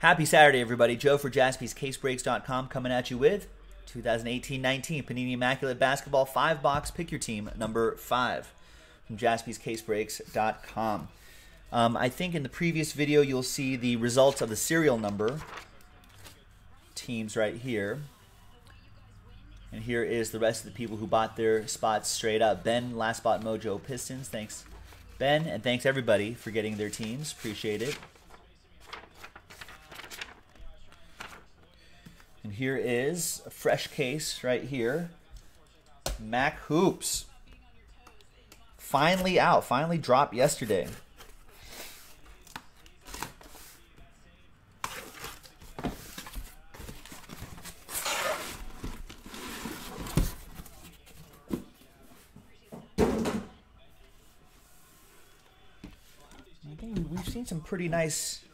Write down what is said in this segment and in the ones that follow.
Happy Saturday, everybody. Joe for jaspyscasebreaks.com coming at you with 2018-19 Panini Immaculate Basketball 5-box Pick Your Team number 5 from jaspyscasebreaks.com. Um, I think in the previous video you'll see the results of the serial number teams right here. And here is the rest of the people who bought their spots straight up. Ben, last spot Mojo Pistons. Thanks, Ben, and thanks everybody for getting their teams. Appreciate it. And here is a fresh case right here. Mac Hoops. Finally out. Finally dropped yesterday. we've seen some pretty nice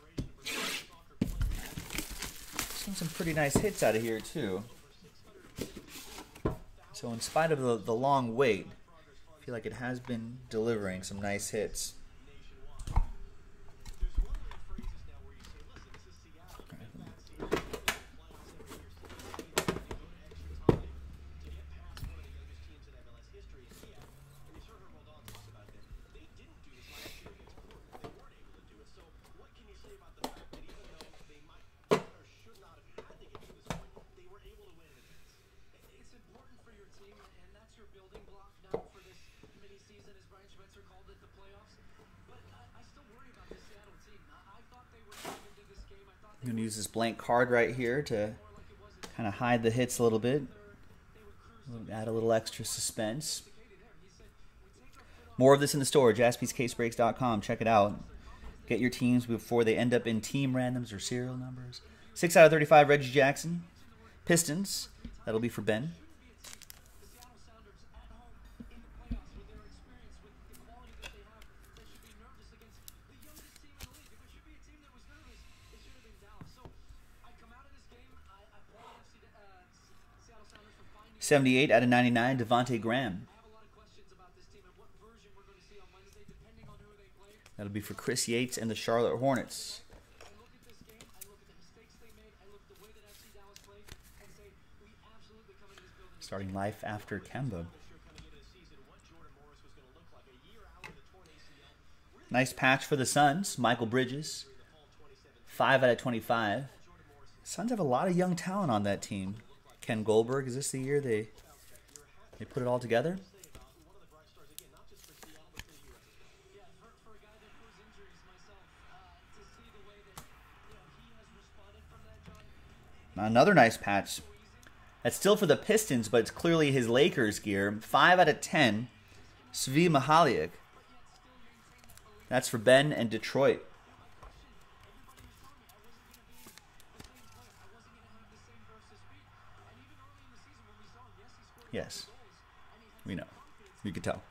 seen some pretty nice hits out of here too. So in spite of the, the long wait, I feel like it has been delivering some nice hits. Use this blank card right here to kind of hide the hits a little bit. Add a little extra suspense. More of this in the store, jaspyscasebreaks.com. Check it out. Get your teams before they end up in team randoms or serial numbers. 6 out of 35, Reggie Jackson. Pistons. That'll be for Ben. 78 out of 99, Devonte Graham. That'll be for Chris Yates and the Charlotte Hornets. Starting life after Kemba. Nice patch for the Suns, Mikal Bridges. 5 out of 25. Suns have a lot of young talent on that team. Ken Goldberg. Is this the year they they put it all together? Another nice patch. That's still for the Pistons, but it's clearly his Lakers gear. 5 out of 10. Svi Mykhailiuk. That's for Ben and Detroit. Yes. We know. You could tell.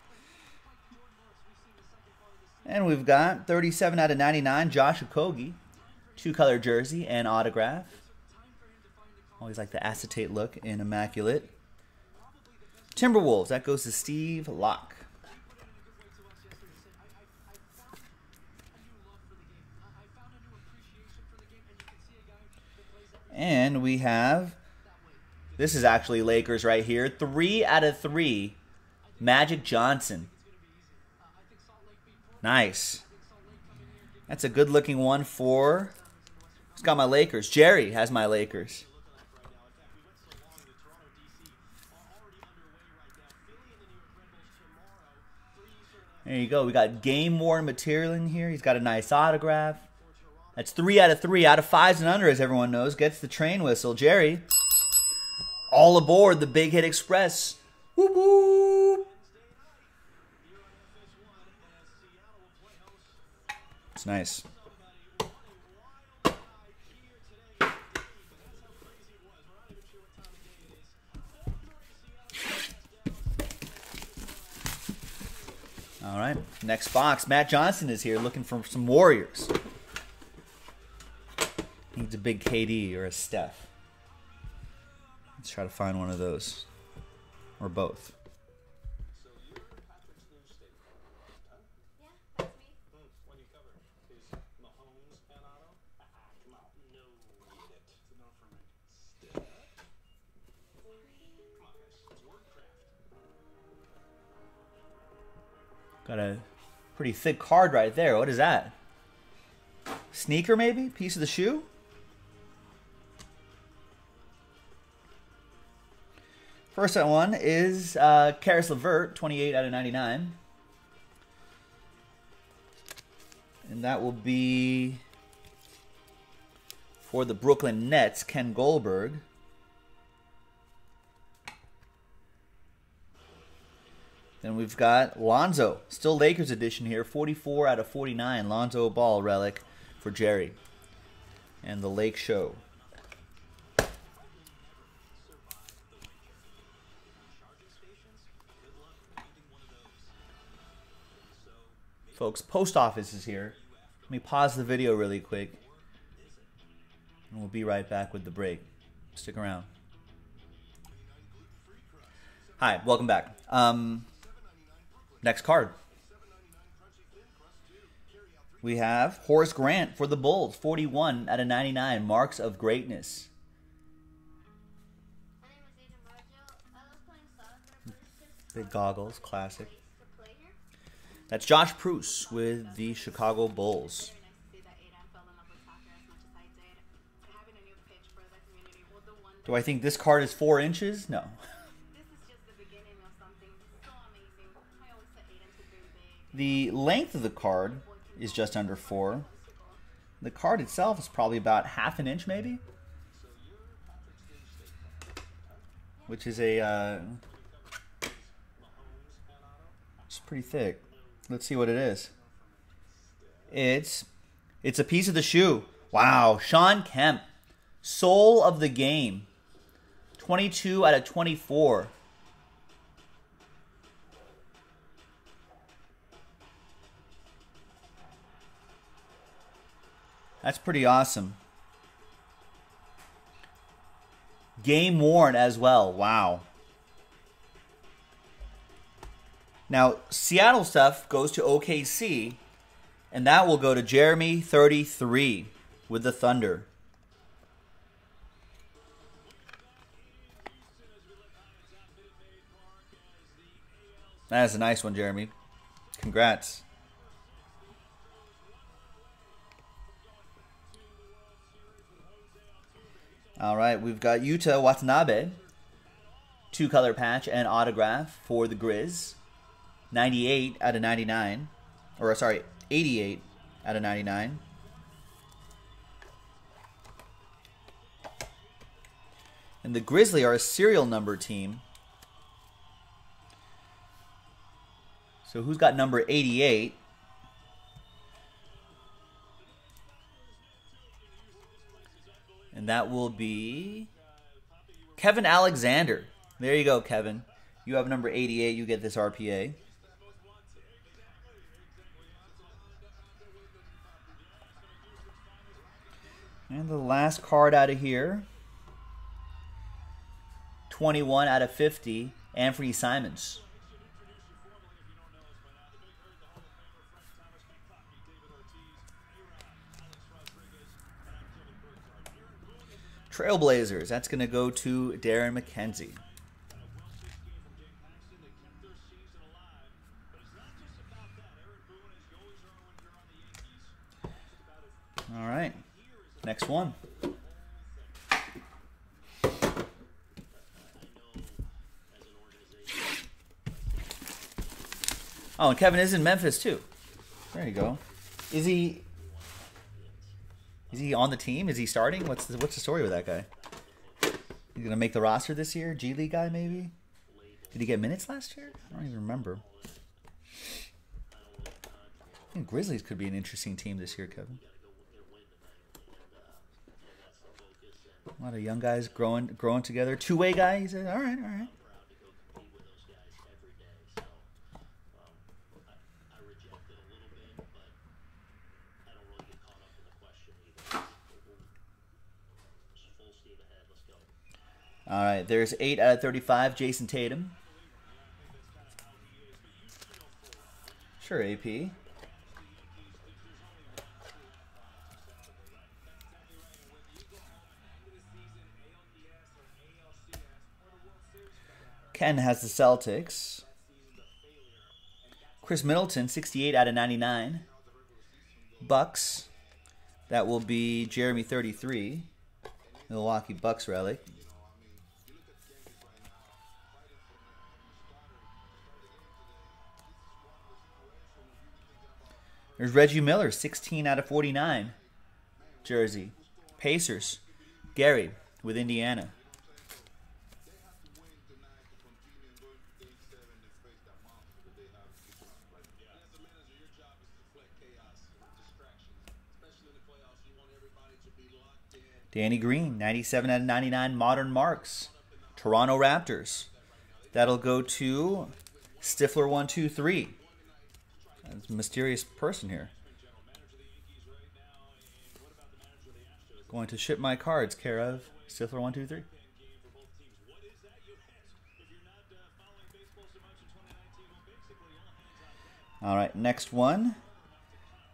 And we've got 37 out of 99, Josh Okogie. Two color jersey and autograph. Always like the acetate look in Immaculate. Timberwolves, that goes to Steve Locke. And we have this is actually Lakers right here. Three out of three. Magic Johnson. Nice. That's a good looking one for. It's got my Lakers? Jerry has my Lakers. There you go. We got game worn material in here. He's got a nice autograph. That's three out of three. Out of fives and under, as everyone knows, gets the train whistle. Jerry. All aboard the Big Hit Express. Whoop, whoop. It's nice. All right, next box. Matt Johnson is here looking for some Warriors. Needs a big KD or a Steph. Try to find one of those. Or both. Got a pretty thick card right there. What is that? Sneaker, maybe? Piece of the shoe? First one is uh, Caris LeVert, 28 out of 99. And that will be for the Brooklyn Nets, Ken Goldberg. Then we've got Lonzo, still Lakers edition here, 44 out of 49, Lonzo Ball relic for Jerry. And the Lake Show. Folks, post office is here. Let me pause the video really quick. And we'll be right back with the break. Stick around. Hi, welcome back. Um, Next card. We have Horace Grant for the Bulls, 41 out of 99, marks of greatness. Big goggles, classic. That's Josh Pruce with the Chicago Bulls. Do I think this card is four inches? No. The length of the card is just under four. The card itself is probably about half an inch, maybe, which is a uh, it's pretty thick. Let's see what it is. It's it's a piece of the shoe. Wow, Shawn Kemp, soul of the game, 22 out of 24. That's pretty awesome. Game worn as well. Wow. Now, Seattle stuff goes to OKC, and that will go to Jeremy 33 with the Thunder. That is a nice one, Jeremy. Congrats. All right, we've got Yuta Watanabe, two color patch and autograph for the Grizz. 98 out of 99. Or, uh, sorry, 88 out of 99. And the Grizzly are a serial number team. So who's got number 88? And that will be Kevin Alexander. There you go, Kevin. You have number 88. You get this RPA. And the last card out of here 21 out of 50, Anthony Simons. Trailblazers. That's going to go to Darren McKenzie. All right. Next one. Oh, and Kevin is in Memphis too. There you go. Is he is he on the team? Is he starting? What's the, what's the story with that guy? He's gonna make the roster this year? G League guy maybe? Did he get minutes last year? I don't even remember. I think Grizzlies could be an interesting team this year, Kevin. A lot of young guys growing growing together. Two way guy. He said, "All right, all right." All right, there's 8 out of 35, Jayson Tatum. Sure, AP. Ken has the Celtics. Khris Middleton, 68 out of 99. Bucks. That will be Jeremy 33. Milwaukee Bucks relic. There's Reggie Miller, 16 out of 49. Jersey. Pacers. Gary with Indiana. Danny Green, 97 out of 99 modern marks. Toronto Raptors. That'll go to Stifler123. That's a mysterious person here. Going to ship my cards, care of Stifler123. All right, next one.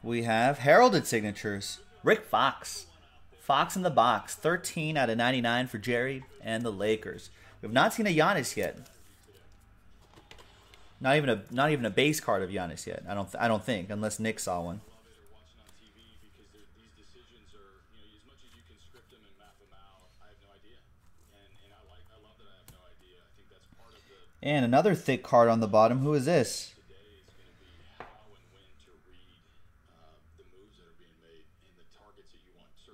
We have heralded signatures. Rick Fox. Fox in the box, 13 out of 99 for Jerry and the Lakers. We've not seen a Giannis yet. Not even a not even a base card of Giannis yet. I don't I don't think unless Nick saw one. And another thick card on the bottom. Who is this?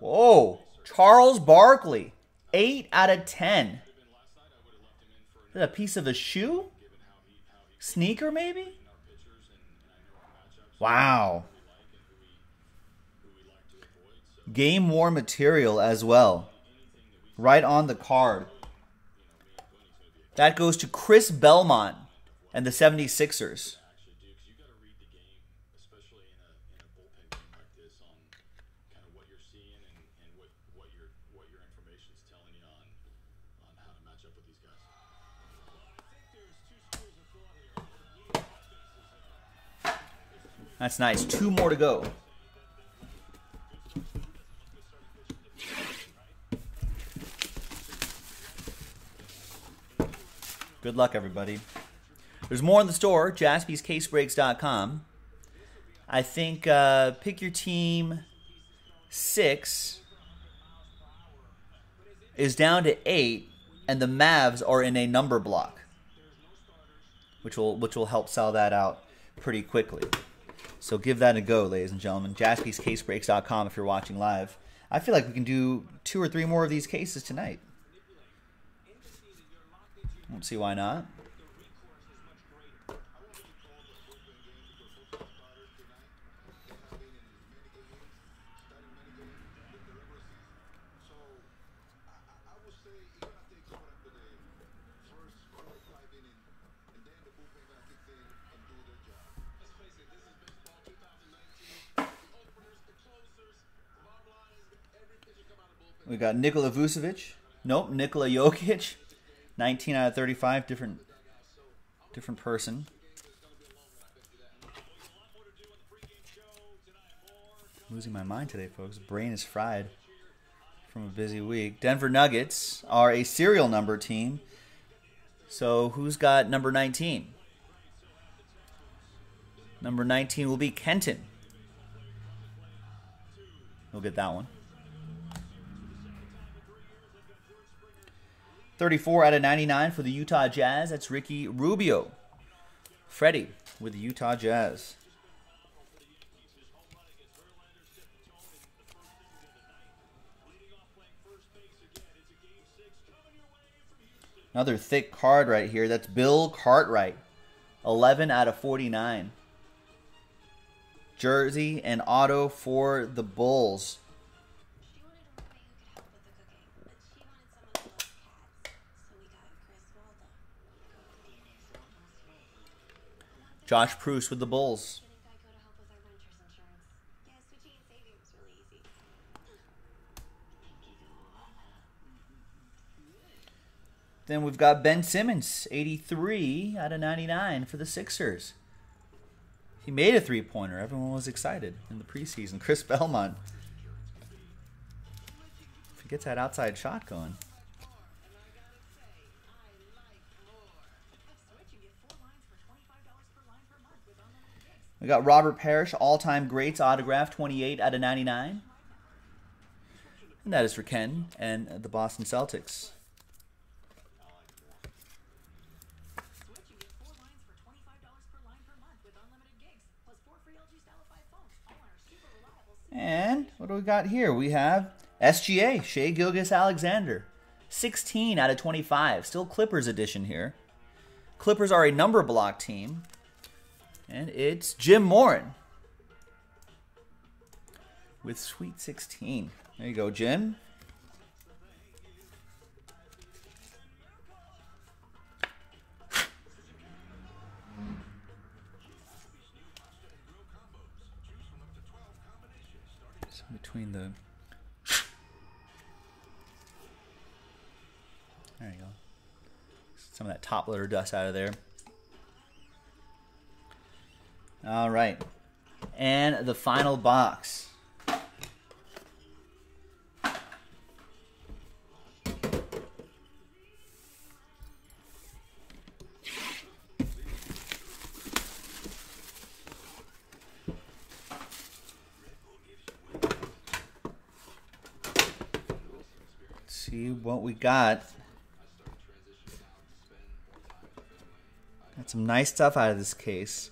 Whoa, Charles Barkley, eight out of ten. Is that a piece of a shoe? Sneaker, maybe? Wow. Game war material as well. Right on the card. That goes to Chris Belmont and the 76ers. That's nice. Two more to go. Good luck, everybody. There's more in the store, jaspyscasebreaks.com. I think uh, pick your team six is down to eight, and the Mavs are in a number block, which will which will help sell that out pretty quickly. So give that a go, ladies and gentlemen. JaspysCaseBreaks.com if you're watching live. I feel like we can do two or three more of these cases tonight. Don't see why not. We got Nikola Vucevic. Nope, Nikola Jokic. 19 out of 35, different different person. Losing my mind today, folks. Brain is fried from a busy week. Denver Nuggets are a serial number team. So who's got number 19? Number 19 will be Kenton. We'll get that one. 34 out of 99 for the Utah Jazz. That's Ricky Rubio. Freddie with the Utah Jazz. Another thick card right here. That's Bill Cartwright. 11 out of 49. Jersey and auto for the Bulls. Josh Pruce with the Bulls. Then we've got Ben Simmons, 83 out of 99 for the Sixers. He made a three pointer. Everyone was excited in the preseason. Chris Belmont. If he gets that outside shot going. We got Robert Parish, all-time greats autograph, 28 out of 99. And that is for Ken and the Boston Celtics. And what do we got here? We have SGA, Shai Gilgeous-Alexander. 16 out of 25. Still Clippers edition here. Clippers are a number block team. And it's Jim Morin with Sweet 16. There you go, Jim. So between the There you go. Some of that top loader dust out of there. All right. And the final box. See what we got. Got some nice stuff out of this case.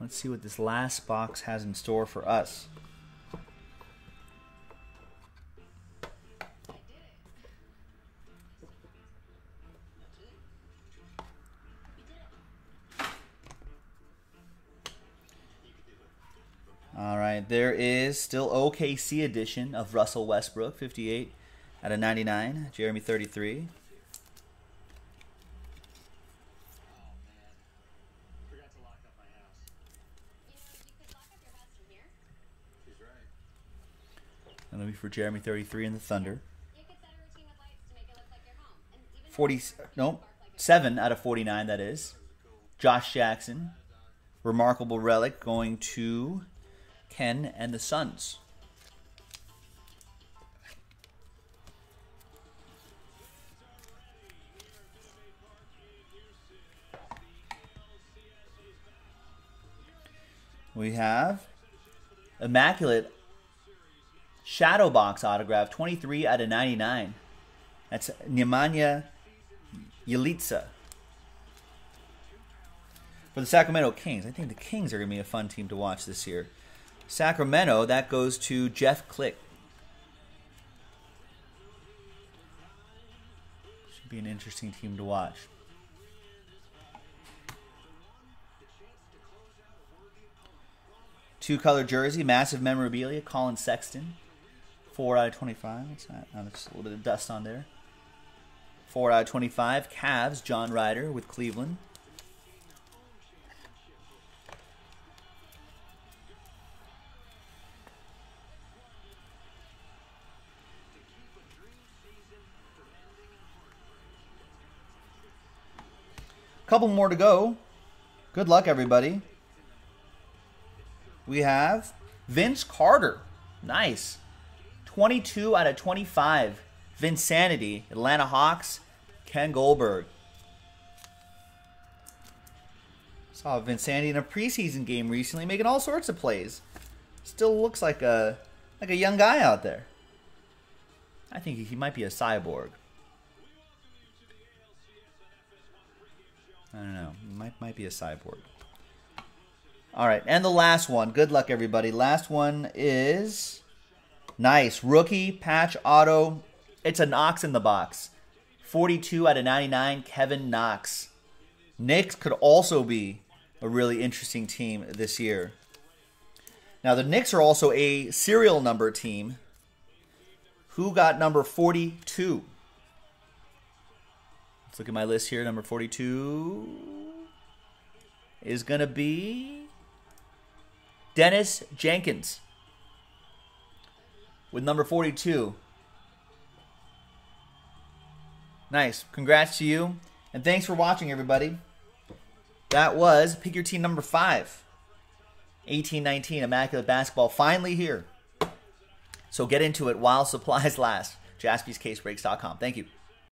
Let's see what this last box has in store for us. All right, there is still OKC edition of Russell Westbrook, 58 out of 99. Jeremy, 33. For Jeremy 33 and the Thunder. 40, no, 7 out of 49, that is. Josh Jackson. Remarkable relic going to Ken and the Suns. We have Immaculate Shadow Box autograph, 23 out of 99. That's Nemanja Bjelica. For the Sacramento Kings. I think the Kings are going to be a fun team to watch this year. Sacramento, that goes to Jeff Click. Should be an interesting team to watch. Two color jersey, massive memorabilia, Collin Sexton. 4 out of 25. What's that? Oh, there's a little bit of dust on there. 4 out of 25. Cavs, John Ryder with Cleveland. Couple more to go. Good luck, everybody. We have Vince Carter. Nice. 22 out of 25. Vinsanity, Atlanta Hawks, Ken Goldberg. Saw Vinsanity in a preseason game recently making all sorts of plays. Still looks like a like a young guy out there. I think he might be a cyborg. I don't know. Might might be a cyborg. All right, and the last one. Good luck, everybody. Last one is Nice. Rookie, patch, auto. It's a Knox in the box. 42 out of 99, Kevin Knox. Knicks could also be a really interesting team this year. Now, the Knicks are also a serial number team. Who got number 42? Let's look at my list here. Number 42 is going to be Dennis Jenkins with number 42. Nice. Congrats to you. And thanks for watching, everybody. That was Pick Your Team number 5. 1819 Immaculate Basketball finally here. So get into it while supplies last. JaspysCaseBreaks.com. Thank you.